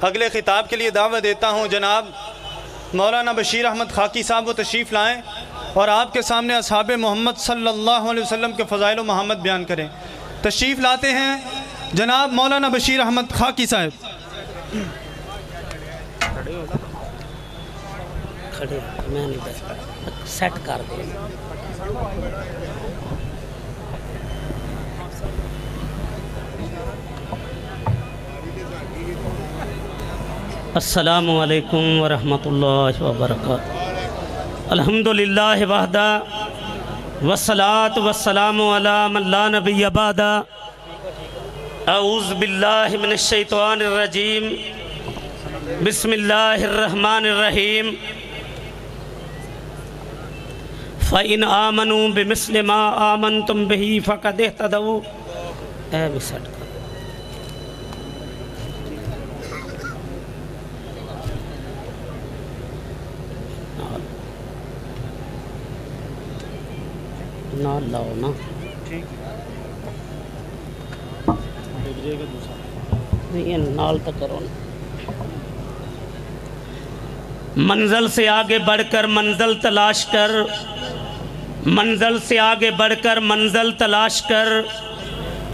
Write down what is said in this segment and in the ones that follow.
اگلے خطاب کے لیے دعوت دیتا ہوں، جناب مولانا بشیر احمد خاکی صاحب، وہ تشریف لائیں اور آپ کے سامنے اصحاب محمد صلی اللہ علیہ وسلم کے فضائل و محمد بیان کریں۔ تشریف لاتے ہیں جناب مولانا بشیر احمد خاکی صاحب۔ سیٹ کر دیں۔ السلام علیکم ورحمۃ اللہ وبرکاتہ۔ الحمد للہ وحدہ وسلاۃ وسلام علام اللہ نبی عبادہ اعوذ باللہ من الشیطان الرجیم۔ بسم اللہ الرحمن الرحیم۔ فَإِنْ آمَنُوا بِمِثْلِ مَا آمَنْتُمْ بِهِ فَقَدْ اهْتَدَوْا۔ اے بھی نال لاؤ نا۔ یہ نال تک کرو نا۔ منزل سے آگے بڑھ کر منزل تلاش کر۔ منزل سے آگے بڑھ کر منزل تلاش کر۔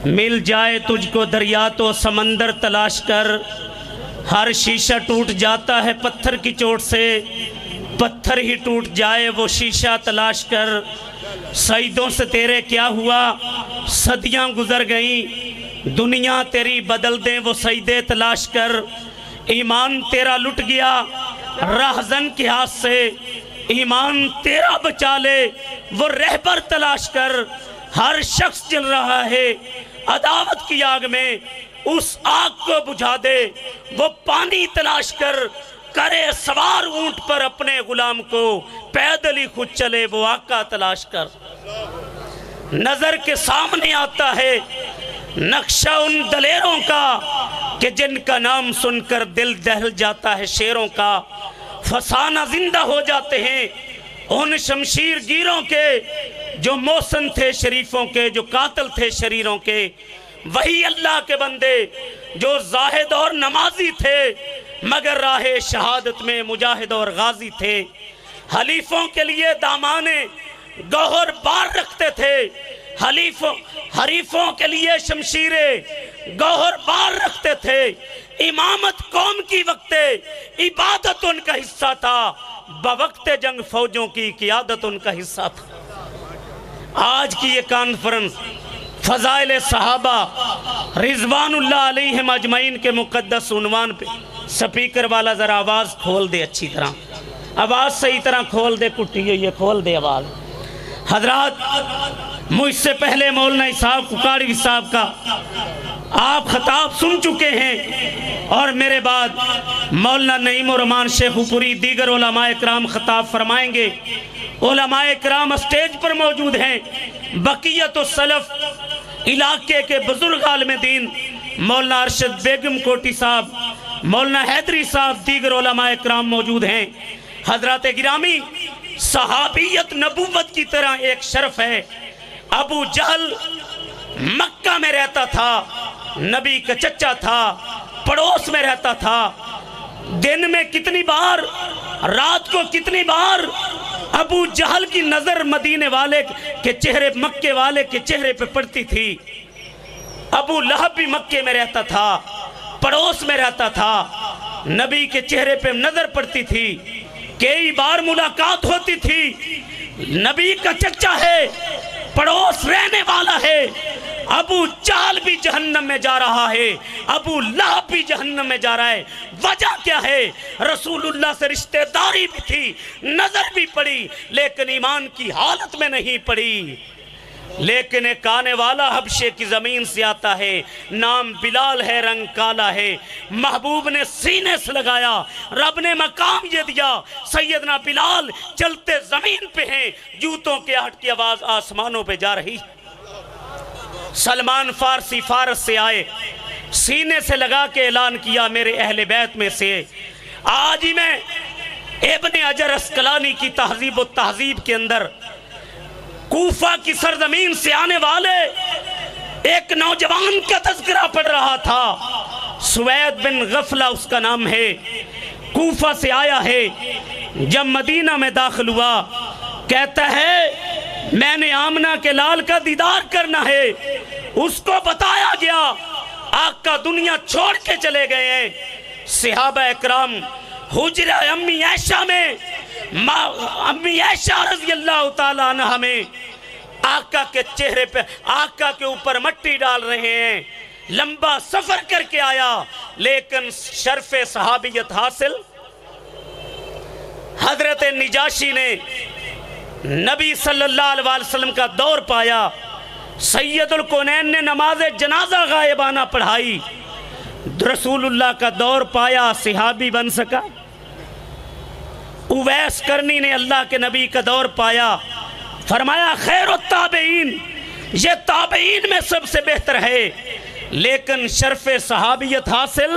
مل جائے تجھ کو دریا تو سمندر تلاش کر۔ ہر شیشہ ٹوٹ جاتا ہے پتھر کی چوٹ سے۔ پتھر ہی ٹوٹ جائے وہ شیشہ تلاش کر۔ سعیدوں سے تیرے کیا ہوا؟ صدیاں گزر گئیں، دنیا تیری بدل دیں، وہ سجدے تلاش کر۔ ایمان تیرا لٹ گیا راہزن کے ہاتھ سے۔ ایمان تیرا بچا لے، وہ رہبر تلاش کر۔ ہر شخص جل رہا ہے، عداوت کی آگ میں۔ اس آگ کو بجھا دے، وہ پانی تلاش کر۔ کرے سوار اونٹ پر اپنے غلام کو پیدل ہی خود چلے، وہ آقا تلاش کر۔ نظر کے سامنے آتا ہے نقشہ ان دلیروں کا کہ جن کا نام سن کر دل دہل جاتا ہے شیروں کا۔ فسانہ زندہ ہو جاتے ہیں ان شمشیر گیروں کے جو موسن تھے شریفوں کے، جو قاتل تھے شریروں کے۔ وہی اللہ کے بندے جو زاہد اور نمازی تھے۔ مگر راہ شہادت میں مجاہد اور غازی تھے۔ حلیفوں کے لیے دامانے گوہر بار رکھتے تھے۔ حلیفوں، حریفوں کے لیے شمشیرے گوہر بار رکھتے تھے۔ امامت قوم کی وقت عبادت ان کا حصہ تھا۔ بوقت جنگ فوجوں کی قیادت ان کا حصہ تھا۔ آج کی یہ کانفرنس فضائل صحابہ رضوان اللہ علیہ مجمعین کے مقدس عنوان پہ سپیکر والا ذرا آواز کھول دے اچھی طرح۔ آواز صحیح طرح کھول دے، کٹی یہ کھول دے آواز۔ حضرات مجھ سے پہلے مولانا صاحب ککاڑی صاحب کا آپ خطاب سن چکے ہیں اور میرے بعد مولانا نعیم الرحمان شیخ پوری دیگر علماء اکرام خطاب فرمائیں گے۔ علماء اکرام اسٹیج پر موجود ہیں۔ بقیت السلف علاقے کے بزرگ عالم دین مولانا ارشد بیگم کوٹی صاحب، مولانا حیدری صاحب دیگر علماء اکرام موجود ہیں۔ حضرات گرامی صحابیت نبوت کی طرح ایک شرف ہے۔ ابو جہل مکہ میں رہتا تھا، نبی کا چچا تھا، پڑوس میں رہتا تھا۔ دن میں کتنی بار، رات کو کتنی بار ابو جہل کی نظر مدینے والے کے چہرے مکے والے کے چہرے پہ پڑتی تھی۔ ابو لہب بھی مکے میں رہتا تھا، پڑوس میں رہتا تھا۔ نبی کے چہرے پہ نظر پڑتی تھی۔ کئی بار ملاقات ہوتی تھی۔ نبی کا چچا ہے پڑوس رہنے والا ہے۔ ابو چال بھی جہنم میں جا رہا ہے۔ ابو لہب بھی جہنم میں جا رہا ہے۔ وجہ کیا ہے؟ رسول اللہ سے رشتہ داری بھی تھی، نظر بھی پڑی، لیکن ایمان کی حالت میں نہیں پڑی۔ لیکن ایک آنے والا حبشے کی زمین سے آتا ہے، نام بلال ہے، رنگ کالا ہے۔ محبوب نے سینے سے لگایا، رب نے مقام یہ دیا۔ سیدنا بلال چلتے زمین پہ ہیں، جوتوں کے ہٹ کی آواز آسمانوں پہ جا رہی۔ سلمان فارسی فارس سے آئے، سینے سے لگا کے اعلان کیا میرے اہل بیت میں سے۔ آج ہی میں ابن اجر اسکلانی کی تہذیب و تہذیب کے اندر کوفہ کی سرزمین سے آنے والے ایک نوجوان کا تذکرہ پڑھ رہا تھا۔ سوید بن غفلہ اس کا نام ہے۔ کوفہ سے آیا ہے۔ جب مدینہ میں داخل ہوا، کہتا ہے، میں نے آمنہ کے لال کا دیدار کرنا ہے۔ اس کو بتایا گیا آقا دنیا چھوڑ کے چلے گئے ہیں۔ صحابہ اکرام حجرہ امی عیشہ میں امی عیشہ رضی اللہ تعالیٰ عنہ میں آقا کے چہرے پہ، آقا کے اوپر مٹی ڈال رہے ہیں۔ لمبا سفر کر کے آیا، لیکن شرف صحابیت حاصل۔ حضرت نجاشی نے نبی صلی اللہ علیہ وسلم کا دور پایا۔ سید القنین نے نماز جنازہ غائبانہ پڑھائی۔ رسول اللہ کا دور پایا، صحابی بن سکا۔ اویس کرنی نے اللہ کے نبی کا دور پایا۔ فرمایا، خیر و تابعین یہ تابعین میں سب سے بہتر ہے۔ لیکن شرف صحابیت حاصل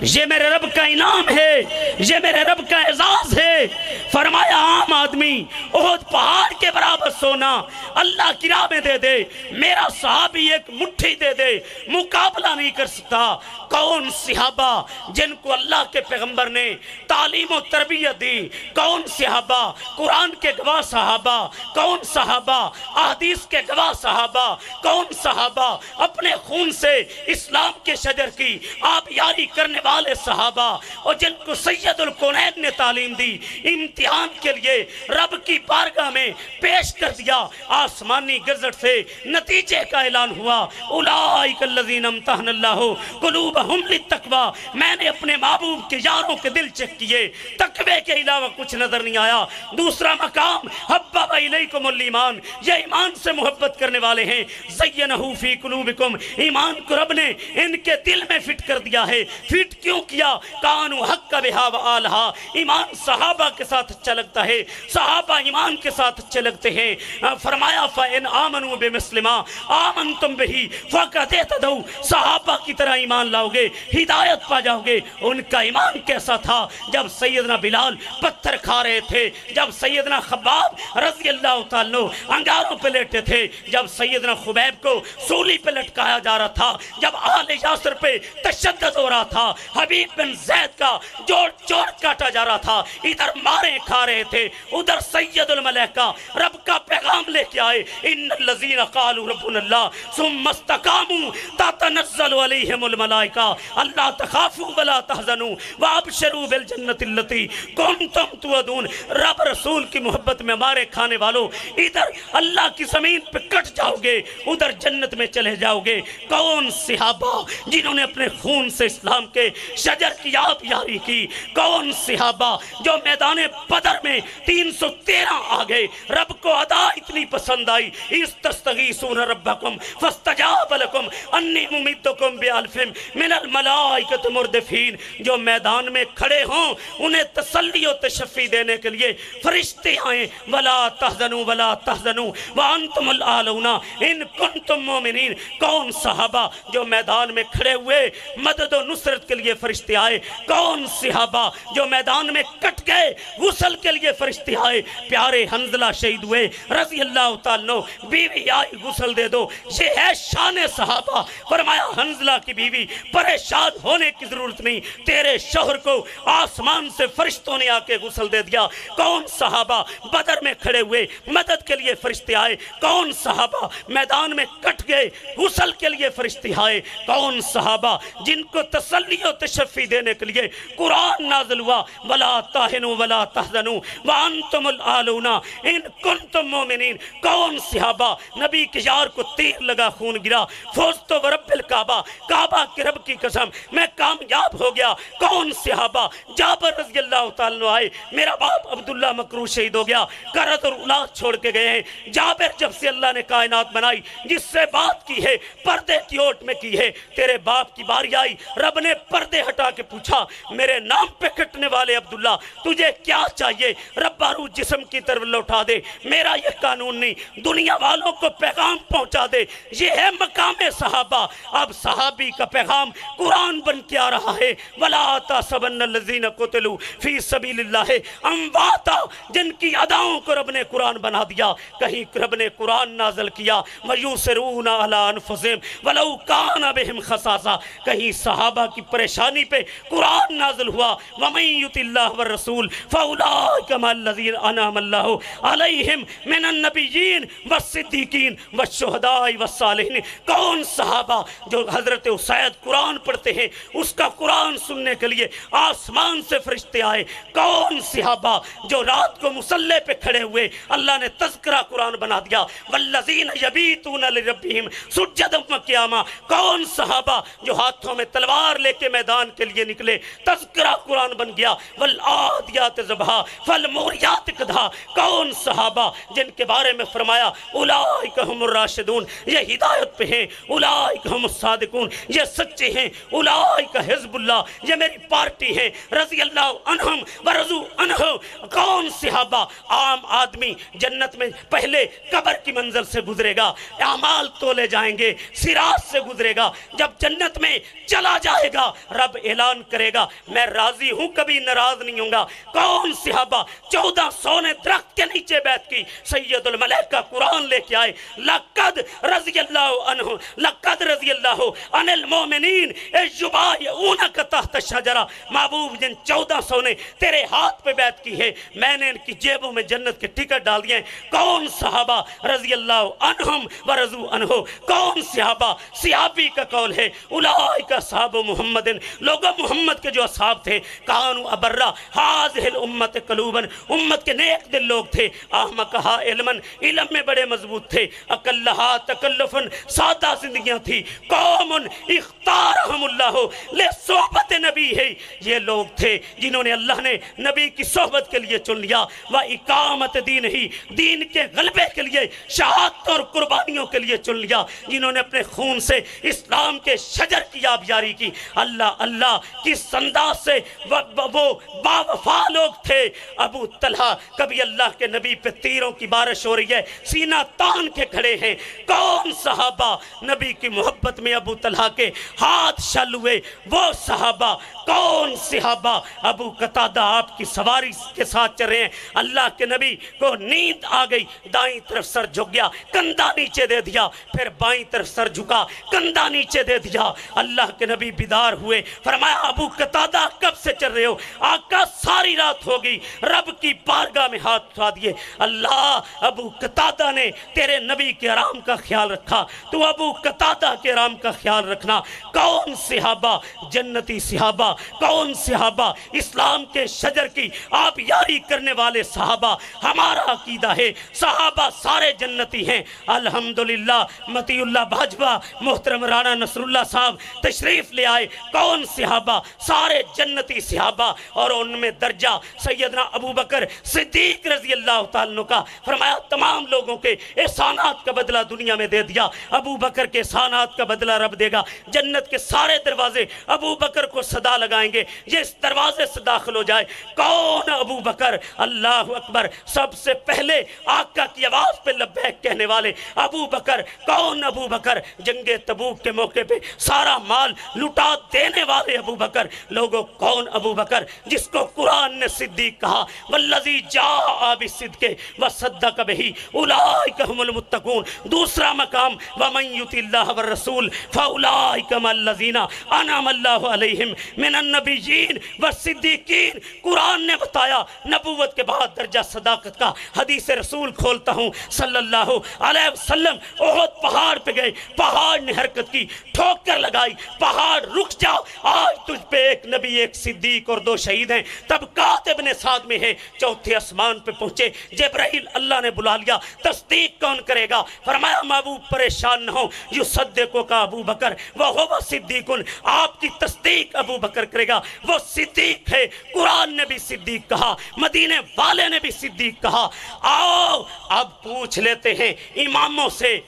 یہ میرے رب کا انعام ہے، یہ میرے رب کا اعزاز ہے۔ فرمایا، عام آدمی اہد پہاڑ کے برابر سونا، اللہ کی راہ میں دے دے۔ میرا صحابی ایک مٹھی دے دے، مقابلہ نہیں کر سکتا۔ کون صحابہ جن کو اللہ کے پیغمبر نے تعلیم و تربیت دی؟ کون صحابہ قرآن کے گواہ صحابہ؟ کون صحابہ احادیث کے گواہ صحابہ؟ کون صحابہ اپنے خون سے اسلام کے شجر کی آپ یاری کرنے والے صحابہ اور جن کو سید القنین نے تعلیم دی، امتحان کے لیے رب کی بارگاہ میں پیش کر دیا۔ آسمانی گزٹ سے نتیجے کا اعلان ہوا۔ اولائک اللذین امتحن اللہ قلوبہم للتقوی۔ میں نے اپنے محبوب کے یاروں کے دل چک کیے۔ تقوی کے علاوہ کچھ نظر نہیں آیا۔ دوسرا مقام، حبب الیکم الایمان۔ یہ ایمان سے محبت کرنے والے ہیں۔ زینہو فی قلوبکم۔ ایمان کو رب نے ان کے دل میں فٹ کر دیا ہے۔ فٹ کیوں کیا؟ کانو حق کا بہا و آلہا۔ ایمان صحابہ کے ساتھ اچھا لگتا ہے، صحابہ ایمان کے ساتھ اچھے لگتے ہیں فرمایا، فَإِنْ آمَنُوا بِمِسْلِمَا آمَنْتُمْ بِهِ، فَقَدْ اِتَدَوْا صحابہ کی طرح ایمان لاؤ گے ہدایت پا جاؤ گے ان کا ایمان کیسا تھا؟ جب سیدنا بلال پتھر کھا رہے تھے، جب سیدنا خباب رضی اللہ تعالیٰ انگاروں پہ لیٹے تھے، جب سیدنا خبیب کو سولی پہ لٹکایا جا رہا تھا، جب آل یاسر پہ تشدد ہو رہا تھا حبیب بن زید کا جوڑ جوڑ کاٹا جا رہا تھا۔ ادھر مارے کھا رہے تھے، ادھر سید الملائکہ رب کا پیغام لے کے آئے۔ ان اللذین قالوا ربنا اللہ، ثم استقاموا تتنزل علیہم الملائکہ۔ اللہ تخافوا ولا تحزنوا وابشروا بالجنت اللتی کنتم تودون رب رسول کی محبت میں مارے کھانے والوں ادھر اللہ کی زمین پہ کٹ جاؤ گے ادھر جنت میں چلے جاؤ گے کون صحابہ جنہوں نے اپنے خون سے اسلام کے شجر کی آپ یاری کی؟ کون صحابہ جو میدان بدر میں تین سو تیرہ آگئے رب کو ادا اتنی پسند آئی؟ اس تستغیسون ربکم فاستجاب لکم. انی ممیدکم بیالفم من الملائکت مردفین. جو میدان میں کھڑے ہوں، انہیں تسلی و تشفی دینے کے لیے فرشتے آئیں. ولا تحزنو ولا تحزنو وانتم الالونا ان کنتم مومنین. کون صحابہ جو میدان میں کھڑے ہوئے؟ مدد و نصرت کے لیے لیے فرشتے آئے، کون صحابہ جو میدان میں کٹ گئے، غسل کے لیے فرشتے آئے، پیارے حنزلہ شہید ہوئے، رضی اللہ تعالیٰ بیوی آئی غسل دے دو۔ یہ ہے شان صحابہ۔ فرمایا حنزلہ کی بیوی، پریشان ہونے کی ضرورت نہیں، تیرے شوہر کو آسمان سے فرشتوں نے آکے غسل دے دیا۔ کون صحابہ بدر میں کھڑے ہوئے، مدد کے لیے فرشتے آئے۔ کون صحابہ میدان میں کٹ گئے، غسل کے لیے فرشتے آئے۔ کون صحابہ جن کو تسلی و تشفی دینے کے لیے قرآن نازل ہوا۔ ولا تاہنو ولا تحزنو وانتم العالونا ان کنتم مومنین کون صحابہ نبی کے یار کو تیر لگا، خون گرا۔ فوزتو ورب الکعبہ، کعبہ کے رب کی قسم۔ میں کامیاب ہو گیا۔ کون صحابہ؟ جابر رضی اللہ تعالیٰ آئے۔ میرا باپ عبداللہ مکرو شہید ہو گیا۔ کرت اور اولاد چھوڑ کے گئے ہیں۔ جابر جب سے اللہ نے کائنات بنائی، جس سے بات کی ہے، پردے کی اوٹ میں کی ہے، تیرے باپ کی باری آئی۔ رب نے پردے پردے ہٹا کے پوچھا، میرے نام پہ کٹنے والے عبداللہ، تجھے کیا چاہیے؟ ربارو جسم کی طرف لوٹا دے۔ میرا یہ قانون نہیں، دنیا والوں کو پیغام پہنچا دے۔ یہ ہے مقام صحابہ۔ اب صحابی کا پیغام قرآن بن کے آ رہا ہے۔ وَلَا تَاسَبَنَّ الَّذِينَ قُتِلُوا فِي سَبِيلِ اللَّهِ امواتا، جن کی اداؤں کو رب نے قرآن بنا دیا۔ کہیں رب نے قرآن نازل کیا۔ وَيُسِرُونَ عَلَىٰ أَنفُسِهِمْ۔ وَلَوْ كَانَ بِهِمْ خَصَاصًا کہیں صحابہ کی پریشانی پہ قرآن نازل ہوا، وَمَن يُطِ اللَّهَ وَالرَّسُولِ فَأُولَٰئِكَ مَعَ الَّذِينَ أَنْعَمَ اللَّهُ عَلَيْهِمْ مِنَ النَّبِيِّينَ وَالصِّدِّيقِينَ وَالشُّهَدَاءِ وَالصَّالِحِينَ کون صحابہ جو حضرت اسید قرآن پڑھتے ہیں، اس کا قرآن سننے کے لیے آسمان سے فرشتے آئے۔ کون صحابہ جو رات کو مسلح پہ کھڑے ہوئے، اللہ نے تذکرہ قرآن بنا دیا۔ والذین یبیتون لربہم سجدا وقیاما۔ کون صحابہ جو ہاتھوں میں تلوار لے کے میدان کے لیے نکلے، تذکرہ قرآن بن گیا والعادیات ذبحا فالموریات قدھا کون صحابہ جن کے بارے میں فرمایا اولئک هم الراشدون، یہ ہدایت پہ ہیں اولئک هم الصادقون، یہ سچے ہیں اولئک حزب اللہ، یہ میری پارٹی ہے، رضی اللہ عنہم ورضو عنہ کون صحابہ؟ عام آدمی جنت میں پہلے قبر کی منزل سے گزرے گا، اعمال تولے جائیں گے سراج سے گزرے گا، جب جنت میں چلا جائے گا رب اعلان کرے گا، میں راضی ہوں، کبھی ناراض نہیں ہوں گا۔ کون صحابہ چودہ سونے درخت کے نیچے بیٹھ کی سید الملک قرآن لے کے آئے؟ لقد رضی اللہ عنہ، لقد رضی اللہ عن المومنین یبایعونک تحت شجرہ محبوب جن چودہ سو نے تیرے ہاتھ پہ بیعت کی ہے، میں نے ان کی جیبوں میں جنت کے ٹکٹ ڈال دیے۔ ہیں کون صحابہ رضی اللہ عنہم ورضو عنہ؟ کون صحابہ؟ صحابی کا قول ہے اولئک صحاب محمد لوگوں محمد کے جو اصحاب تھے، کانو ابرہ حاضح الامت قلوبا. امت کے نیک دل لوگ تھے احمقہا علمن علم میں بڑے مضبوط تھے اقلہا تکلفن سادہ زندگیاں تھی قوم. اختارہم اللہ. لے صحبت نبی ہے، یہ لوگ تھے جنہوں نے اللہ نے نبی کی صحبت کے لیے چن لیا. وہ اقامت دین ہی، دین کے غلبے کے لیے شہادت اور قربانیوں کے لیے چن لیا. جنہوں نے اپنے خون سے اسلام کے شجر کی آبیاری کی. اللہ اللہ، کس انداز سے وہ با وفا لوگ تھے؟ ابو طلحہ، کبھی اللہ کے نبی پہ تیروں کی بارش ہو رہی ہے، سینہ تان کے کھڑے ہیں۔ کون صحابہ نبی کی محبت میں ابو طلحہ کے ہاتھ شل ہوئے؟ وہ صحابہ، کون صحابہ؟ ابو قطادہ آپ کی سواری کے ساتھ چل رہے ہیں۔ اللہ کے نبی کو نیند آ گئی، دائیں طرف سر جھک گیا، کندھا نیچے دے دیا، پھر بائیں طرف سر جھکا، کندھا نیچے دے دیا۔ اللہ کے نبی بیدار ہوئے۔ ہوئے۔ فرمایا، ابو قطادہ کب سے چل رہے ہو؟ آقا، ساری رات ہو گئی رب کی بارگاہ میں ہاتھ اٹھا دیے۔ اللہ، ابو قطادہ نے تیرے نبی کے آرام کا خیال رکھا۔ تو ابو قطادہ کے آرام کا خیال رکھنا۔ کون صحابہ؟ جنتی صحابہ۔ کون صحابہ؟ اسلام کے شجر کی آپ یاری کرنے والے صحابہ۔ ہمارا عقیدہ ہے، صحابہ سارے جنتی ہیں۔ الحمدللہ متی اللہ بھاجبہ محترم رانا نصر اللہ صاحب، تشریف لے آئے۔ کون صحابہ؟ سارے جنتی صحابہ اور ان میں درجہ سیدنا ابو بکر صدیق رضی اللہ تعالیٰ کا فرمایا، تمام لوگوں کے احسانات کا بدلہ دنیا میں دے دیا۔ ابو بکر کے احسانات کا بدلہ رب دے گا۔ جنت کے سارے دروازے ابو بکر کو صدا لگائیں گے۔ یہ اس دروازے سے داخل ہو جائے۔ کون ابو بکر؟ اللہ اکبر۔ سب سے پہلے آقا کی آواز پہ لبیک کہنے والے ابو بکر، کون ابو بکر؟ جنگ تبوک کے موقع پہ سارا مال لٹا دینے کہنے والے ابو بکر۔ لوگوں، کون ابو بکر؟ جس کو قرآن نے صدیق کہا، والذی جاء بالصدق وصدق به اولئک هم المتقون۔ دوسرا مقام، ومن یطع اللہ والرسول فاولئک مع الذین انعم اللہ علیہم من النبیین والصدیقین۔ قرآن نے بتایا، نبوت کے بعد درجہ صداقت کا حدیث رسول کھولتا ہوں۔ صلی اللہ علیہ وسلم، احد پہاڑ پہ گئے، پہاڑ نے حرکت کی، ٹھوکر لگائی، پہاڑ رک جا۔ آج تجھ پہ ایک نبی، ایک صدیق اور دو شہید ہیں۔ تب کاتب نے ساتھ میں ہے، چوتھے اسمان پہ پہنچے۔ جبرائیل اللہ نے بلا لیا، تصدیق کون کرے گا؟ فرمایا محبوب پریشان نہ ہو یو صدقوں کا ابو بکر وہ ہوا صدیقن۔ آپ کی تصدیق ابو بکر کرے گا۔ وہ صدیق ہے، قرآن نے بھی صدیق کہا، مدینے والے نے بھی صدیق کہا۔ آؤ، اب پوچھ لیتے ہیں اماموں سے۔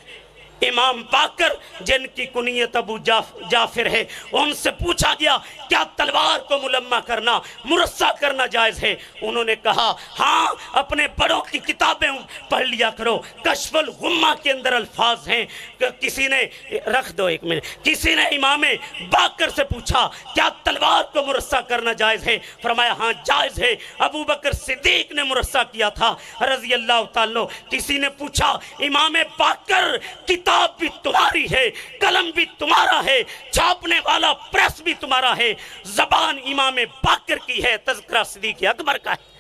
امام باکر جن کی کنیت ابو جعفر ہے، ان سے پوچھا گیا، کیا تلوار کو ملمہ کرنا مرسہ کرنا جائز ہے؟ انہوں نے کہا ہاں اپنے بڑوں کی کتابیں پڑھ لیا کرو۔ کشف الغمہ کے اندر الفاظ ہیں۔ کسی نے رکھ دو ایک منٹ۔ کسی نے امام باکر سے پوچھا، کیا تلوار کو مرسہ کرنا جائز ہے؟ فرمایا ہاں جائز ہے۔ ابو بکر صدیق نے مرسہ کیا تھا، رضی اللہ تعالیٰ کسی نے پوچھا، امام باکر کتاب کتاب بھی تمہاری ہے، قلم بھی تمہارا ہے، چھاپنے والا پریس بھی تمہارا ہے۔ زبان امام باکر کی ہے، تذکرہ صدیق اکبر کا ہے۔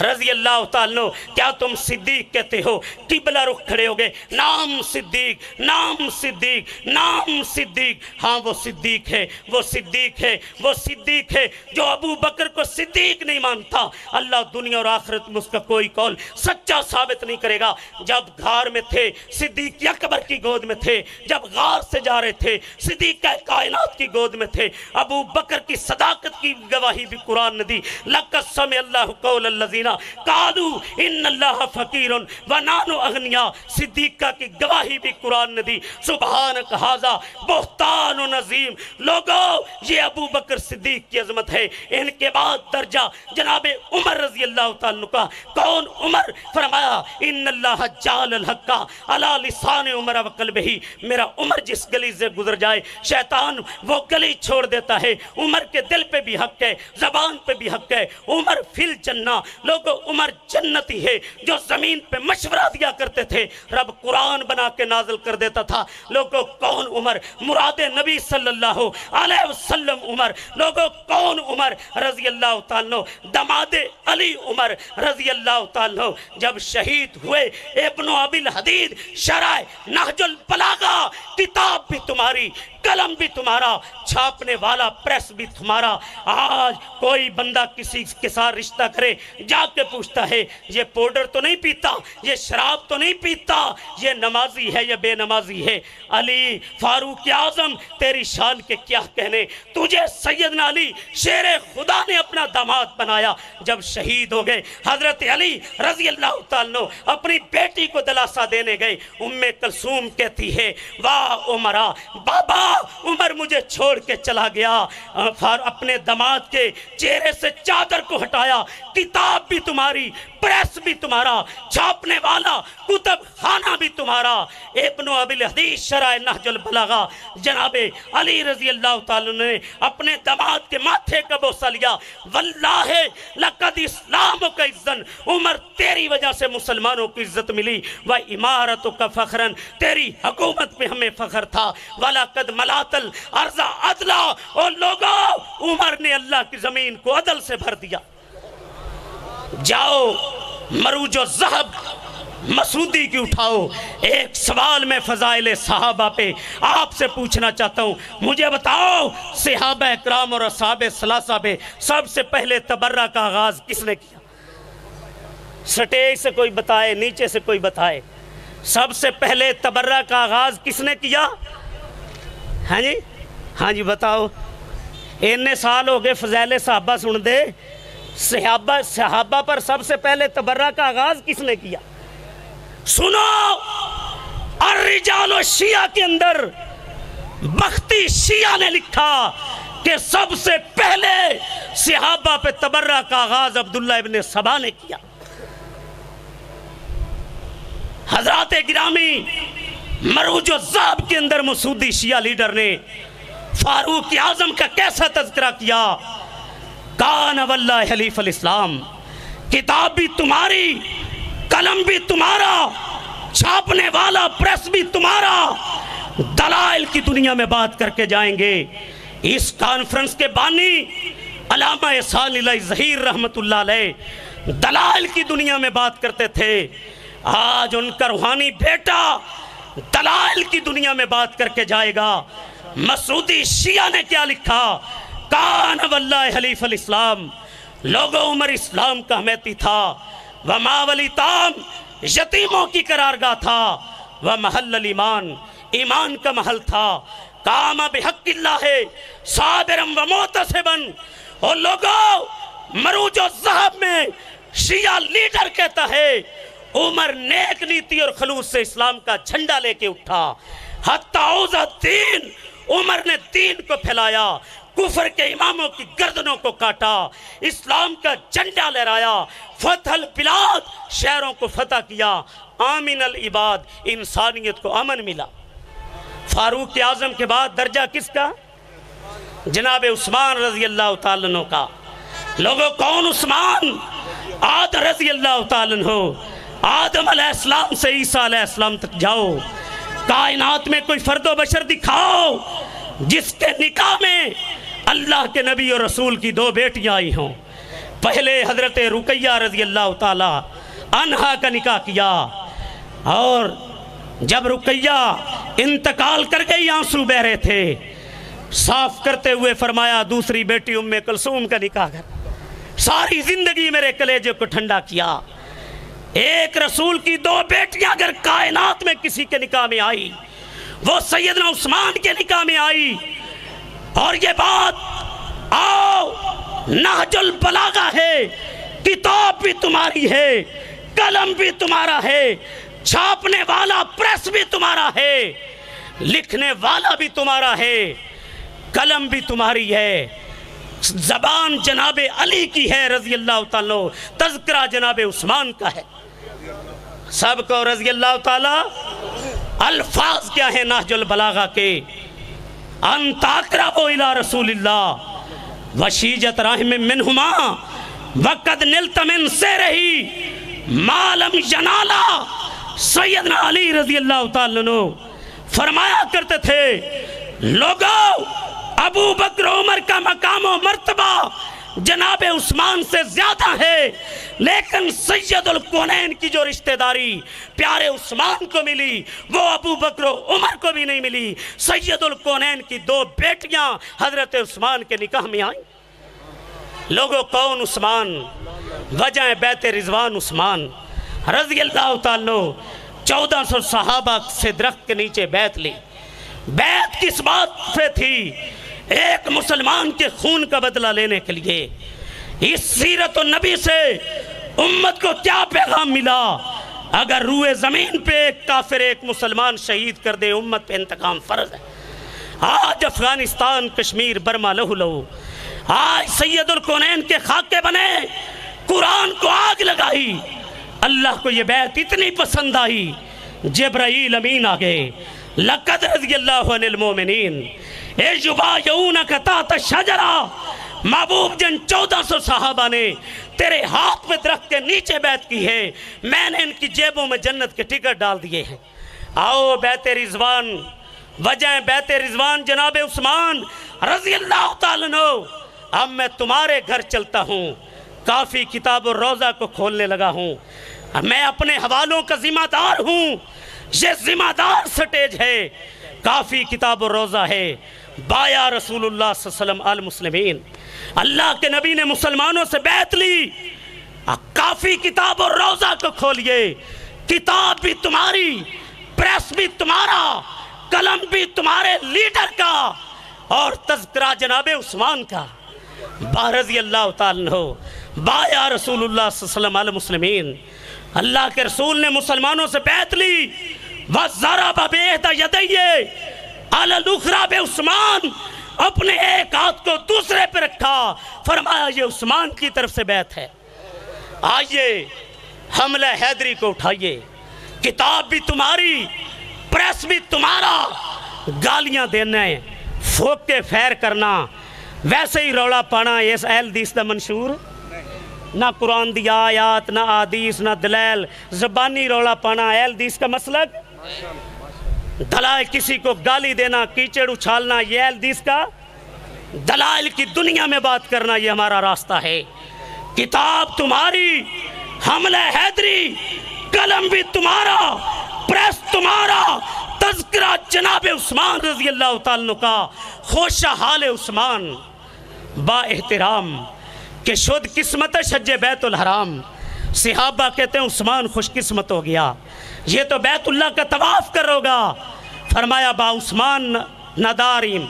رضی اللہ تعالیٰ کیا تم صدیق کہتے ہو؟ قبلہ رخ کھڑے ہو گئے، نام صدیق نام صدیق نام صدیق۔ ہاں وہ صدیق ہے، وہ صدیق ہے، وہ صدیق ہے جو ابو بکر کو صدیق نہیں مانتا۔ اللہ دنیا اور آخرت میں اس کا کوئی قول سچا ثابت نہیں کرے گا۔ جب گھار میں تھے، صدیق اکبر کی گود میں تھے، جب غار سے جا رہے تھے، صدیق کائنات کی گود میں تھے۔ ابو بکر کی صداقت کی گواہی بھی قرآن نے دی۔ لَقَسَّمِ اللَّهُ قول اللذین قادو ان اللہ فقیر ونانو اغنیا۔ صدیقہ کی گواہی بھی قرآن نے دی۔ سبحانک حاضا بہتان و نظیم۔ لوگو، یہ ابو بکر صدیق کی عظمت ہے۔ ان کے بعد درجہ جناب عمر رضی اللہ تعالیٰ کا۔ کون عمر؟ فرمایا، ان اللہ جال الحقہ علا لسان عمر و قلبہی میرا عمر جس گلی سے گزر جائے، شیطان وہ گلی چھوڑ دیتا ہے۔ عمر کے دل پہ بھی حق ہے، زبان پہ بھی حق ہے۔ عمر فل جنہ جنہ لوگو عمر جنتی ہے جو زمین پہ مشورہ دیا کرتے تھے۔ رب قرآن بنا کے نازل کر دیتا تھا۔ لوگو کون عمر؟ مراد نبی صلی اللہ علیہ وسلم عمر۔ لوگو کون عمر؟ رضی اللہ تعالیٰ دماد علی عمر رضی اللہ تعالیٰ جب شہید ہوئے، ابن عبی الحدید شرائع نحج البلاغہ، کتاب بھی تمہاری۔ قلم بھی تمہارا، چھاپنے والا پریس بھی تمہارا۔ آج کوئی بندہ کسی کے ساتھ رشتہ کرے، جا کے پوچھتا ہے، یہ پوڈر تو نہیں پیتا، یہ شراب تو نہیں پیتا، یہ نمازی ہے یا بے نمازی ہے؟ علی فاروق اعظم، تیری شان کے کیا کہنے؟ تجھے سیدنا علی شیر خدا نے اپنا داماد بنایا۔ جب شہید ہو گئے، حضرت علی رضی اللہ تعالیٰ اپنی بیٹی کو دلاسا دینے گئے۔ ام کلسوم کہتی ہے، واہ عمرہ بابا عمر مجھے چھوڑ کے چلا گیا اپنے دماد کے چہرے سے چادر کو ہٹایا، کتاب بھی تمہاری، پریس بھی تمہارا، چھاپنے والا، کتب خانہ بھی تمہارا۔ ابن ابی الحدیث شرع نحج البلاغہ، جناب علی رضی اللہ تعالیٰ نے اپنے دماد کے ماتھے کا بوسہ لیا۔ واللہ، لقد اسلام کا عزن عمر تیری وجہ سے مسلمانوں کی عزت ملی۔ و امارتوں کا فخرن تیری حکومت میں ہمیں فخر تھا۔ وَلَقَدْ ملات الارض عدلہ، اور لوگوں، عمر نے اللہ کی زمین کو عدل سے بھر دیا۔ جاؤ، مروج و زہب مسودی کی اٹھاؤ۔ ایک سوال میں فضائل صحابہ پہ آپ سے پوچھنا چاہتا ہوں۔ مجھے بتاؤ، صحابہ اکرام اور اصحاب سلاسہ پہ سب سے پہلے تبرہ کا آغاز کس نے کیا؟ سٹیج سے کوئی بتائے، نیچے سے کوئی بتائے۔ سب سے پہلے تبرہ کا آغاز کس نے کیا؟ ہاں جی؟ ہاں جی بتاؤ۔ اتنے سال ہو گئے فضائل صحابہ سن دے صحابہ صحابہ پر سب سے پہلے تبرہ کا آغاز کس نے کیا؟ سنو۔ الرجال و شیعہ کے اندر بختی شیعہ نے لکھا کہ سب سے پہلے صحابہ پہ تبرہ کا آغاز عبداللہ ابن سبا نے کیا۔ حضرات گرامی مروج و زاب کے اندر مسودی شیعہ لیڈر نے فاروق اعظم کا کیسا تذکرہ کیا؟ کان واللہ حلیف الاسلام، کتاب بھی تمہاری، قلم بھی تمہارا، چھاپنے والا پریس بھی تمہارا، دلائل کی دنیا میں بات کر کے جائیں گے۔ اس کانفرنس کے بانی علامہ احسان اللہ ظہیر رحمت اللہ علیہ دلائل کی دنیا میں بات کرتے تھے۔ آج ان کا روحانی بیٹا دلائل کی دنیا میں بات کر کے جائے گا۔ مسعودی شیعہ نے کیا لکھا؟ کان واللہ حلیف الاسلام۔ لوگو عمر اسلام کا حمیتی تھا۔ وما ولی تام یتیموں کی قرارگاہ تھا۔ ومحل الایمان، ایمان کا محل تھا۔ کام بحق اللہ، صابرم وموتسبن اور لوگو مروج و زہب میں شیعہ لیڈر کہتا ہے۔ عمر نیک نیتی اور خلوص سے اسلام کا جھنڈا لے کے اٹھا۔ حتی دین عمر نے دین کو پھیلایا، کفر کے اماموں کی گردنوں کو کاٹا، اسلام کا جھنڈا لہرایا، فتح البلاد شہروں کو فتح کیا، آمین العباد، انسانیت کو امن ملا۔ فاروق اعظم کے بعد درجہ کس کا؟ جناب عثمان رضی اللہ تعالیٰ کا۔ لوگوں، کون عثمان؟ آد رضی اللہ تعالیٰ آدم علیہ السلام سے عیسیٰ علیہ السلام تک جاؤ۔ کائنات میں کوئی فرد و بشر دکھاؤ جس کے نکاح میں اللہ کے نبی اور رسول کی دو بیٹیاں آئی ہوں۔ پہلے حضرت رقیہ رضی اللہ تعالی انہا کا نکاح کیا اور جب رقیہ انتقال کر گئی آنسو بہ رہے تھے، صاف کرتے ہوئے فرمایا، دوسری بیٹی ام کلثوم کا نکاح کر۔ ساری زندگی میرے کلیجے کو ٹھنڈا کیا۔ ایک رسول کی دو بیٹیاں اگر کائنات میں کسی کے نکاح میں آئی، وہ سیدنا عثمان کے نکاح میں آئی۔ اور یہ بات آؤ، نہج البلاغہ ہے۔ کتاب بھی تمہاری ہے، قلم بھی تمہارا ہے، چھاپنے والا پریس بھی تمہارا ہے، لکھنے والا بھی تمہارا ہے۔ قلم بھی تمہاری ہے۔ زبان جناب علی کی ہے رضی اللہ تعالیٰ تذکرہ جناب عثمان کا ہے۔ سب کو رضی اللہ تعالیٰ، الفاظ کیا ہے نہج البلاغہ کے؟ انت اقرب الى رسول اللہ، وشیجت رحم منہما، وقد نلت من سے رہی مالم جنالا، سیدنا علی رضی اللہ تعالیٰ عنہ۔ فرمایا کرتے تھے، لوگو، ابو بکر عمر کا مقام و مرتبہ جناب عثمان سے زیادہ ہے، لیکن سید القونین کی جو رشتہ داری پیارے عثمان کو ملی، وہ ابو بکر و عمر کو بھی نہیں ملی۔ سید القونین کی دو بیٹیاں حضرت عثمان کے نکاح میں آئیں۔ لوگوں، کون عثمان؟ وجہ بیت رضوان عثمان۔ رضی اللہ تعالیٰ چودہ سو صحابہ سے درخت کے نیچے بیت لی۔ بیت کس بات پہ تھی؟ ایک مسلمان کے خون کا بدلہ لینے کے لیے اس سیرت و نبی سے امت کو کیا پیغام ملا؟ اگر روئے زمین پہ ایک کافر ایک مسلمان شہید کر دے، امت پہ انتقام فرض ہے۔ آج افغانستان، کشمیر، برما، لہو لہو۔ آج سید القونین کے خاکے بنے، قرآن کو آگ لگائی، اللہ کو یہ بیعت اتنی پسند آئی۔ جبرائیل امین آگے لقد رضی اللہ عنہ المومنین اے جبا یونک تات شجرہ محبوب جن چودہ سو صحابہ نے تیرے ہاتھ میں درخت کے نیچے بیت کی ہے، میں نے ان کی جیبوں میں جنت کے ٹکٹ ڈال دیے ہیں۔ آؤ بیت رضوان، وجہ بیت رضوان جناب عثمان رضی اللہ تعالیٰ نو اب میں تمہارے گھر چلتا ہوں، کافی کتاب و روزہ کو کھولنے لگا ہوں۔ میں اپنے حوالوں کا ذمہ دار ہوں، یہ ذمہ دار سٹیج ہے، کافی کتاب و روزہ ہے۔ بایا رسول اللہ صلی اللہ علیہ وسلم المسلمین اللہ کے نبی نے مسلمانوں سے بیعت لی۔ کافی کتاب اور روزہ کو کھولیے۔ کتاب بھی تمہاری، پریس بھی تمہارا، قلم بھی تمہارے لیڈر کا اور تذکرہ جناب عثمان کا۔ با رضی اللہ تعالیٰ ہو بایا رسول اللہ صلی اللہ علیہ وسلم المسلمین اللہ کے رسول نے مسلمانوں سے بیعت لی۔ وَزَرَبَ بِعِهْدَ يَدَيَّ بے عثمان، اپنے ایک ہاتھ کو دوسرے پہ رکھا۔ فرمایا، یہ عثمان کی طرف سے بیعت ہے۔ آئیے، حملہ حیدری کو اٹھائیے۔ کتاب بھی تمہاری، پریس بھی تمہارا۔ گالیاں دینا ہے کے فیر کرنا۔ ویسے ہی روڑا پانا اس اہل دیس دا منشور۔ نہ قرآن دی آیات، نہ آدیس نہ دلیل۔ زبانی روڑا پانا، اہل دیس کا مسلک۔ دلائل کسی کو گالی دینا، کیچڑ اچھالنا یہ الدیس کا دلائل کی دنیا میں بات کرنا، یہ ہمارا راستہ ہے۔ کتاب تمہاری حملہ حیدری، قلم بھی تمہارا، پریس تمہارا۔ تذکرہ جناب عثمان رضی اللہ تعالیٰ کا خوشہ حال عثمان۔ با احترام کہ شد قسمت شج بیت الحرام۔ صحابہ کہتے ہیں عثمان خوش قسمت ہو گیا۔ یہ تو بیت اللہ کا طواف کر ہوگا۔ فرمایا با عثمان نداریم،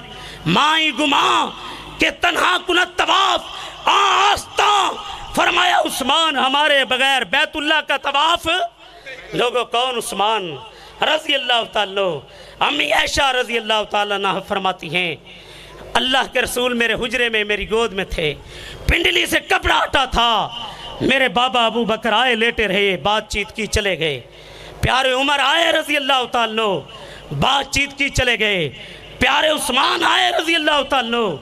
مائی گما کہ تنہا کنت طواف آستا فرمایا عثمان، ہمارے بغیر بیت اللہ کا طواف۔ لوگوں، کون عثمان؟ رضی اللہ تعالیٰ امی عائشہ رضی اللہ تعالیٰ نہ فرماتی ہیں، اللہ کے رسول میرے حجرے میں میری گود میں تھے۔ پنڈلی سے کپڑا ہٹا تھا۔ میرے بابا ابو بکر آئے لیٹے رہے، بات چیت کی چلے گئے۔ پیارے عمر آئے رضی اللہ تعالیٰ بات چیت کی چلے گئے۔ پیارے عثمان آئے رضی اللہ تعالیٰ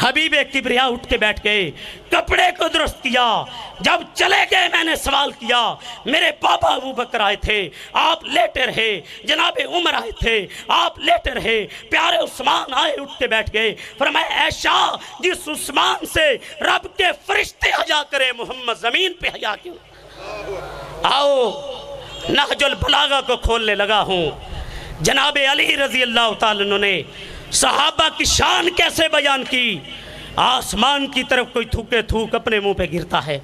حبیب کبریا اٹھ کے بیٹھ گئے۔ کپڑے کو درست کیا۔ جب چلے گئے میں نے سوال کیا۔ میرے بابا ابو بکر آئے تھے۔ آپ لیٹے رہے۔ جناب عمر آئے تھے۔ آپ لیٹے رہے۔ پیارے عثمان آئے اٹھ کے بیٹھ گئے۔ فرمائے ایشا جس عثمان سے رب کے فرشتے حجا کرے، محمد زمین پہ حجا کیوں؟ آؤ۔ نحج البلاغہ کو کھولنے لگا ہوں۔ جناب علی رضی اللہ تعالیٰ نے صحابہ کی شان کیسے بیان کی؟ آسمان کی طرف کوئی تھوکے تھوک اپنے منہ پہ گرتا ہے۔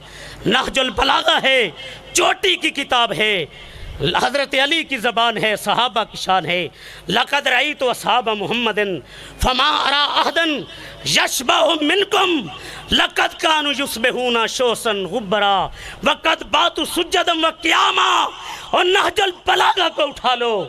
نحج البلاغہ ہے، چوٹی کی کتاب ہے۔ حضرت علی کی زبان ہے، صحابہ کی شان ہے۔ لقد رأیت اصحاب محمد فما ارا احدن یشبہ منکم۔ لقد کانو یسبہونا شوسن غبرا۔ وقد باتو سجدم و قیاما۔ اور نحج البلاغہ کو اٹھا لو۔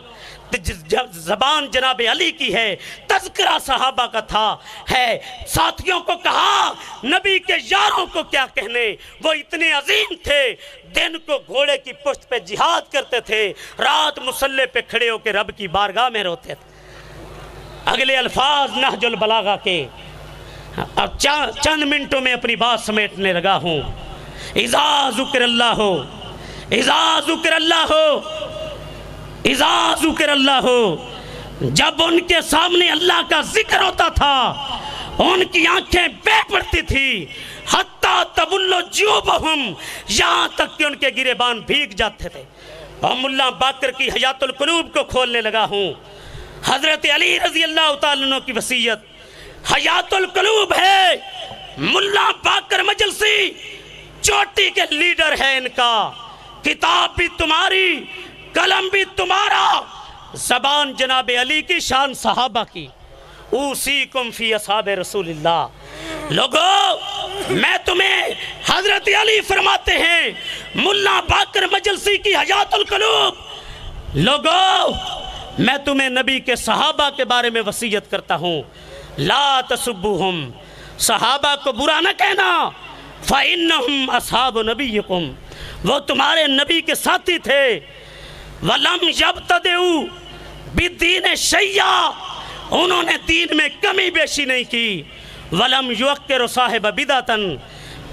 زبان جناب علی کی ہے، تذکرہ صحابہ کا تھا، ہے، ساتھیوں کو کہا، نبی کے یاروں کو کیا کہنے؟ وہ اتنے عظیم تھے، دن کو گھوڑے کی پشت پہ جہاد کرتے تھے، رات مسلح پہ کھڑے ہو کے رب کی بارگاہ میں روتے تھے۔ اگلے الفاظ نحج البلاغہ کے۔ اب چند منٹوں میں اپنی بات سمیٹنے لگا ہوں۔ اذا ذکر اللہ ہو اذا ذکر اللہ ہو، اذا ذکر اللہ ہو، جب ان کے سامنے اللہ کا ذکر ہوتا تھا، ان کی آنکھیں بے پڑتی تھی، حتیٰ تبلو جیوبہم، یہاں تک کہ ان کے گرے بان بھیگ جاتے تھے۔ اور ملا باکر کی حیات القلوب کو کھولنے لگا ہوں۔ حضرت علی رضی اللہ تعالیٰ کی وسیعت حیات القلوب ہے، ملا باکر مجلسی، چوٹی کے لیڈر ہے ان کا۔ کتاب بھی تمہاری، قلم بھی تمہارا، زبان جناب علی کی شان صحابہ کی۔ اوسیکم فی اصحاب رسول اللہ۔ لوگو، میں تمہیں حضرت علی فرماتے ہیں، ملا باکر مجلسی کی حیات القلوب۔ لوگو، میں تمہیں نبی کے صحابہ کے بارے میں وسیعت کرتا ہوں۔ لا تسبوہم۔ صحابہ کو برا نہ کہنا۔ فَإِنَّهُمْ أَصْحَابُ نَبِيِّكُمْ۔ وہ تمہارے نبی کے ساتھی تھے۔ وَلَمْ يَبْتَدِعُوا بِدِّينِ شَيَّا انہوں نے دین میں کمی بیشی نہیں کی۔ وَلَمْ يُوَقِّرُ صَاحِبَ بِدَاتًا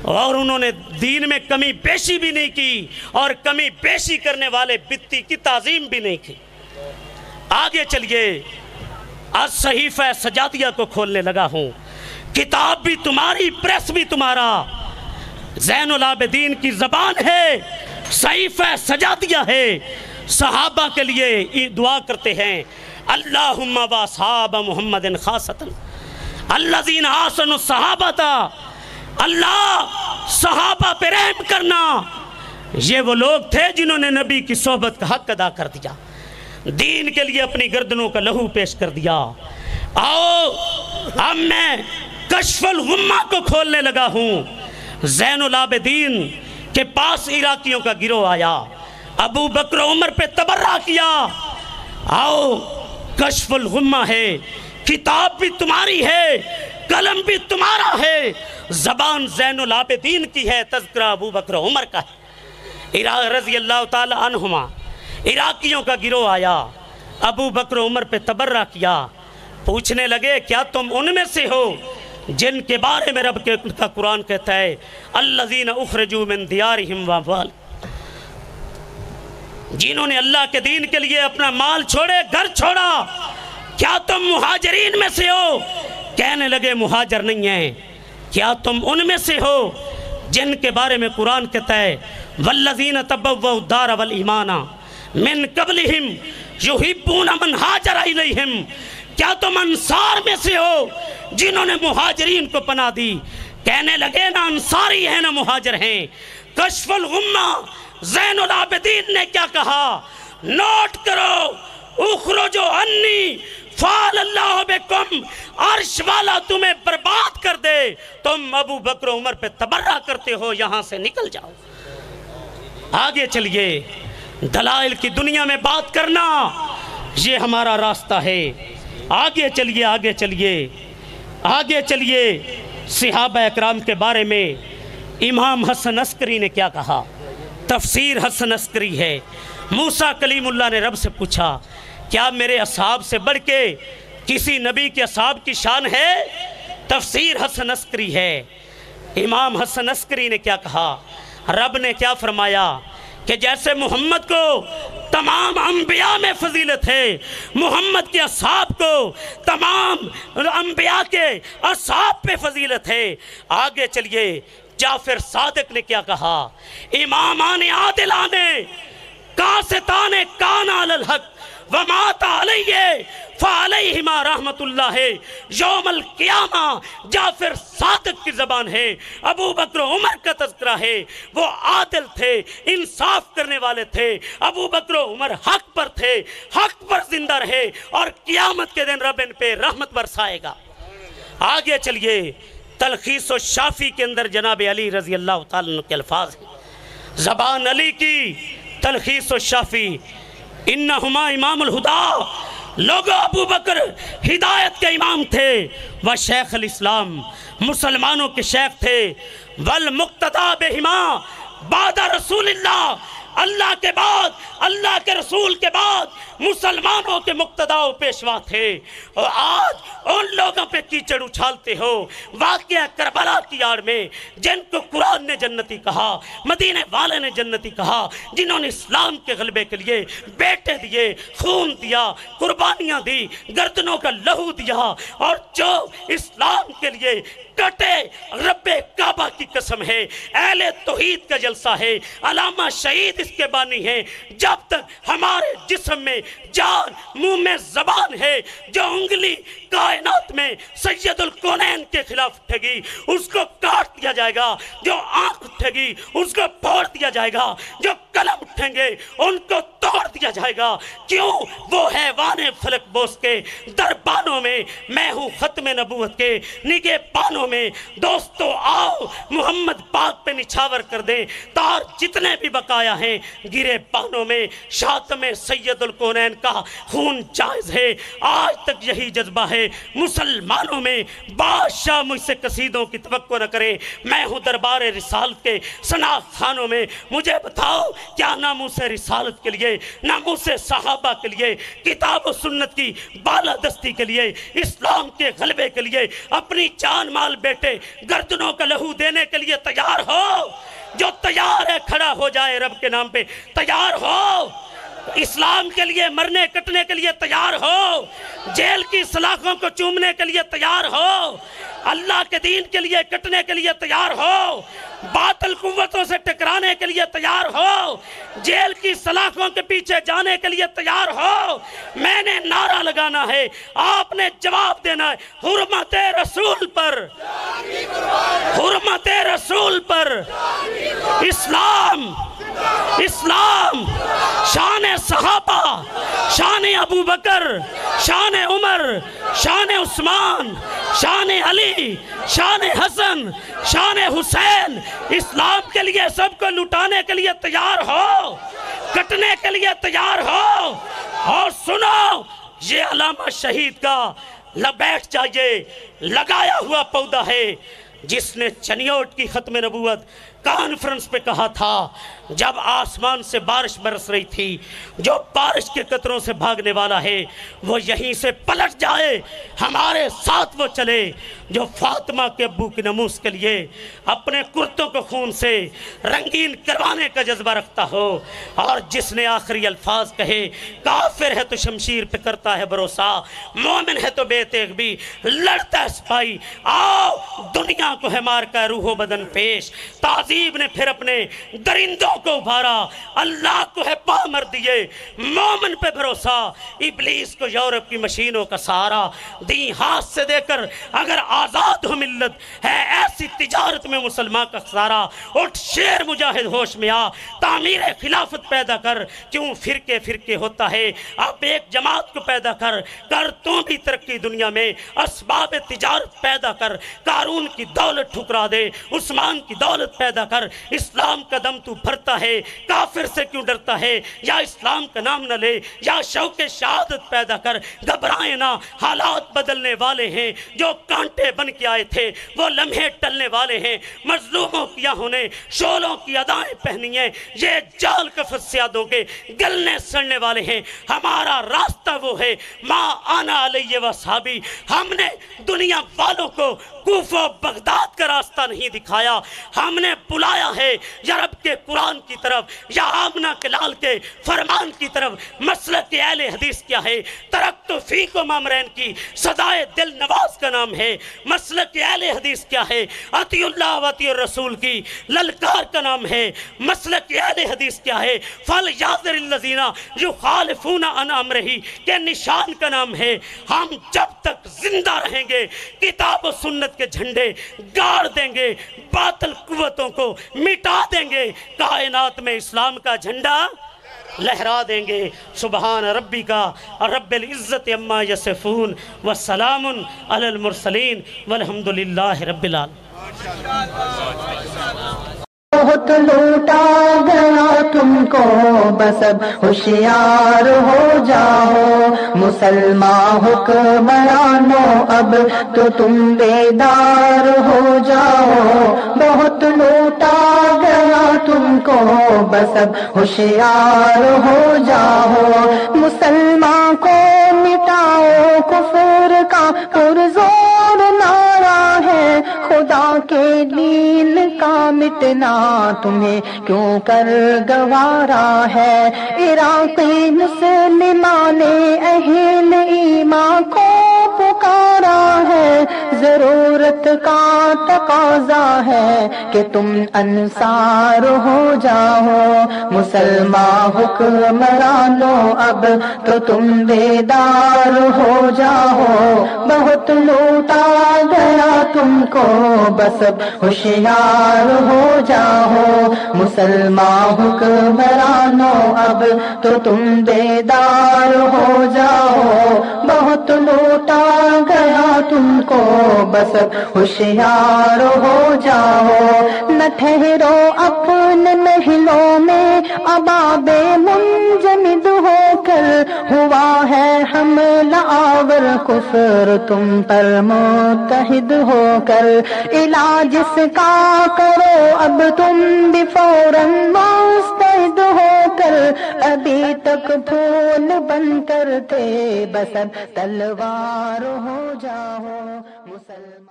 اور انہوں نے دین میں کمی بیشی بھی نہیں کی اور کمی بیشی کرنے والے بتی کی تعظیم بھی نہیں کی۔ آگے چلیے۔ آج صحیفہ سجادیہ کو کھولنے لگا ہوں۔ کتاب بھی تمہاری، پریس بھی تمہارا۔ زین العابدین کی زبان ہے صحیفہ سجادیہ ہے۔ صحابہ کے لیے دعا کرتے ہیں، اللہم با صحاب محمد خاصتا۔ اللہ زین آسن صحابتا اللہ صحابہ پہ رحم کرنا۔ یہ وہ لوگ تھے جنہوں نے نبی کی صحبت کا حق ادا کر دیا۔ دین کے لیے اپنی گردنوں کا لہو پیش کر دیا۔ آؤ، اب میں کشف الغمہ کو کھولنے لگا ہوں۔ زین العابدین کے پاس عراقیوں کا گروہ آیا۔ ابو بکر عمر پہ تبرہ کیا۔ آؤ، کشف الغمہ ہے۔ کتاب بھی تمہاری ہے، قلم بھی تمہارا ہے۔ زبان زین العابدین کی ہے، تذکرہ ابو بکر عمر کا ہے۔ عراق رضی اللہ تعالی عنہما عراقیوں کا گروہ آیا۔ ابو بکر عمر پہ تبرہ کیا۔ پوچھنے لگے، کیا تم ان میں سے ہو؟ جن کے بارے میں رب کے کا قرآن کہتا ہے الَّذِينَ اُخْرَجُوا مِن دِيَارِهِمْ وَوَالِ جنہوں نے اللہ کے دین کے لیے اپنا مال چھوڑے، گھر چھوڑا، کیا تم مہاجرین میں سے ہو؟ کہنے لگے، مہاجر نہیں ہیں۔ کیا تم ان میں سے ہو جن کے بارے میں قرآن کہتا ہے وَالَّذِينَ تَبَوَّوْا الدَّارَ وَالْإِمَانَ مِن قَبْلِهِمْ يُحِبُّونَ مَنْ حَاجَرَ إِلَيْهِمْ کیا تم انصار میں سے ہو جنہوں نے مہاجرین کو پناہ دی؟ کہنے لگے نا انصاری ہیں نا مہاجر ہیں۔ کشف الغمہ، زین العابدین نے کیا کہا؟ نوٹ کرو، اخرجو انی فال اللہ بکم، عرش والا تمہیں برباد کر دے۔ تم ابو بکر عمر پہ تبرہ کرتے ہو، یہاں سے نکل جاؤ۔ آگے چلیے، دلائل کی دنیا میں بات کرنا، یہ ہمارا راستہ ہے۔ آگے چلیے آگے چلیے آگے چلیے۔ صحابہ اکرام کے بارے میں امام حسن عسکری نے کیا کہا؟ تفسیر حسن عسکری ہے۔ موسیٰ کلیم اللہ نے رب سے پوچھا، کیا میرے اصحاب سے بڑھ کے کسی نبی کے اصحاب کی شان ہے؟ تفسیر حسن عسکری ہے۔ امام حسن عسکری نے کیا کہا؟ رب نے کیا فرمایا؟ کہ جیسے محمد کو تمام انبیاء میں فضیلت ہے، محمد کے اصحاب کو تمام انبیاء کے اصحاب پہ فضیلت ہے۔ آگے چلیے، جعفر صادق نے کیا کہا؟ امامان عادلان کاستان کان علی الحق ومات علیہ فعلیہما رحمت اللہ ہے یوم القیامہ جعفر صادق کی زبان ہے، ابو بکر عمر کا تذکرہ ہے، وہ عادل تھے، انصاف کرنے والے تھے۔ ابو بکر عمر حق پر تھے، حق پر زندہ رہے اور قیامت کے دن رب ان پہ رحمت برسائے گا۔ آگے چلیے، تلخیص و شافی کے اندر جناب علی رضی اللہ تعالیٰ کے الفاظ ہیں۔ زبان علی کی تلخیص و شافی انہما امام الہدا. لوگو ابو بکر ہدایت کے امام تھے، وہ شیخ الاسلام، مسلمانوں کے شیخ تھے. والمقتدہ بہما بعد رسول اللہ اللہ کے بعد، اللہ کے رسول کے بعد مسلمانوں کے مقتدہ و پیشوا تھے۔ اور آج ان لوگوں پہ کیچڑ اچھالتے ہو۔ واقعہ کربلا کی آڑ میں جن کو قرآن نے جنتی کہا، مدینے والے نے جنتی کہا، جنہوں نے اسلام کے غلبے کے لیے بیٹے دیے، خون دیا، قربانیاں دی، گردنوں کا لہو دیا اور جو اسلام کے لیے کٹے رب کعبہ کی قسم ہے۔ اہل توحید کا جلسہ ہے، علامہ شہید اس کے بانی ہیں۔ جب تک ہمارے جسم میں جان، منہ میں زبان ہے، جو انگلی کائنات میں سید القونین کے خلاف اٹھے گی اس کو کاٹ دیا جائے گا۔ جو آنکھ اٹھے گی اس کو پھوڑ دیا جائے گا۔ جو قلم اٹھیں گے، ان کو توڑ دیا جائے گا۔ کیوں؟ وہ حیوان فلک بوس کے دربانوں میں۔ میں ہوں ختم نبوت کے۔ نگے پانوں میں۔ دوستو، آؤ محمد پاک پہ نچھاور کر دیں۔ تار جتنے بھی بقایا ہیں، گرے پانوں میں۔ شاتم سید القونین کا خون جائز ہے۔ آج تک یہی جذبہ ہے۔ مسلمانوں میں بادشاہ مجھ سے قصیدوں کی توقع نہ کرے۔ میں ہوں دربار رسالت کے سناخ خانوں میں۔ مجھے بتاؤ کیا ناموس رسالت کے لیے ناموس صحابہ کے لیے، کتاب و سنت کی بالادستی کے لیے، اسلام کے غلبے کے لیے، اپنی جان مال بیٹے، گردنوں کا لہو دینے کے لیے تیار ہو۔ جو تیار ہے کھڑا ہو جائے رب کے نام پہ، تیار ہو۔ اسلام کے لیے مرنے کٹنے کے لیے تیار ہو، جیل کی سلاخوں کو چومنے کے لیے تیار ہو، اللہ کے دین کے لیے کٹنے کے لیے تیار ہو، باطل قوتوں سے ٹکرانے کے لیے تیار ہو، جیل کی سلاخوں کے پیچھے جانے کے لیے تیار ہو، میں نے نعرہ لگانا ہے، آپ نے جواب دینا ہے، حرمت رسول پر، حرمت رسول پر، اسلام اسلام، شان صحابہ، شان ابو بکر، شان عمر، شان عثمان، شان علی، شان حسن، شان حسین، اسلام کے لیے سب کو لٹانے کے لیے تیار ہو، کٹنے کے لیے تیار ہو، اور سنو، یہ علامہ شہید کا لبیٹ چاہیے، لگایا ہوا پودا ہے، جس نے چنیوٹ کی ختم نبوت کانفرنس پہ کہا تھا، جب آسمان سے بارش برس رہی تھی، جو بارش کے قطروں سے بھاگنے والا ہے، وہ یہیں سے پلٹ جائے، ہمارے ساتھ وہ چلے۔ جو فاطمہ کے ابو کی نموس کے لیے اپنے کرتوں کو خون سے رنگین کروانے کا جذبہ رکھتا ہو، اور جس نے آخری الفاظ کہے، کافر ہے تو شمشیر پہ کرتا ہے بھروسہ، مومن ہے تو بے تیغ بھی، لڑتا ہے سپاہی، آؤ دنیا کو ہے مار کا روح و بدن پیش۔ تعظیب نے پھر اپنے درندوں کو ابھارا۔ اللہ کو ہے پامر دیے۔ مومن پہ بھروسہ۔ ابلیس کو یورپ کی مشینوں کا سہارا۔ دی ہاتھ سے دے کر اگر آزاد ہو ملت ہے، ایسی تجارت میں مسلمان کا خسارہ اٹھ شیر مجاہد ہوش میں آ۔ تعمیر خلافت پیدا کر۔ کیوں فرقے فرقے ہوتا ہے۔ اب ایک جماعت کو پیدا کر۔ کر تو بھی ترقی دنیا میں۔ اسباب تجارت پیدا کر۔ قارون کی دولت ٹھکرا دے، عثمان کی دولت پیدا کر، اسلام کا دم تو بھرتا ہے، کافر سے کیوں ڈرتا ہے؟ یا اسلام کا نام نہ لے، یا شوق شہادت پیدا کر گھبرائیں نہ، حالات بدلنے والے ہیں، جو کانٹے بن کے آئے تھے، وہ لمحے ٹلنے والے ہیں، مظلوموں کیا ہونے شولوں کی ادائیں پہنی ہیں، یہ جال کفت سیادوں کے گلنے سڑنے والے ہیں، ہمارا راستہ وہ ہے ماں آنا علیہ و صحابی ہم نے دنیا والوں کو کوفہ بغداد کا راستہ نہیں دکھایا۔ ہم نے بلایا ہے یا رب کے قرآن کی طرف یا آمنہ کے لال کے فرمان کی طرف۔ مسلک اہل حدیث کیا ہے؟ ترکت فیق و مامرین کی، صدائے دل نواز کا نام ہے، مسلک اہل حدیث کیا ہے؟ عطی اللہ و عطی الرسول کی للکار کا نام ہے، مسلک اہل حدیث کیا ہے؟ فل یادر اللذینہ جو خالفون ان امرہی نشان کا نام ہے۔ ہم جب تک زندہ رہیں گے، کتاب و سنت کے جھنڈے گاڑ دیں گے، باطل قوتوں کو مٹا دیں گے، کائنات میں اسلام کا جھنڈا لہرا دیں گے۔ سبحان ربی کا رب العزت اما یسفون وسلام علی المرسلین والحمدللہ رب العالمین۔ بہت لوٹا گیا تم کو بس اب ہوشیار ہو جاؤ۔ مسلمان حکمرانو اب تو تم بیدار ہو جاؤ۔ بہت لوٹا گیا تم کو بس اب ہوشیار ہو جاؤ۔ مسلمان کو مٹاؤ کفر کا اتنا تمہیں کیوں کر گوارا ہے؟ عراقی مسلمان اہل ایمان کو پکارا ہے۔ ضرورت کا تقاضا ہے کہ تم انصار ہو جاؤ۔ مسلمان حکمرانو اب تو تم بیدار ہو جاؤ۔ بہت لوٹا گیا تم کو، بس ہوشیار ہو جاؤ۔ مسلمان حکمرانو اب تو تم بیدار ہو جاؤ۔ بہت لوٹا گیا تم کو بس ہوشیار ہو جاؤ نہ ٹھہرو اپنے محلوں میں اباب منجمد ہو کر ہوا ہے حملہ آور کفر تم پر متحد ہو کر علاج اس کا کرو اب تم بھی فوراً مستعد ہو کر ابھی تک پھول بن کر تھے بس تلوار ہو جاؤ مسلمان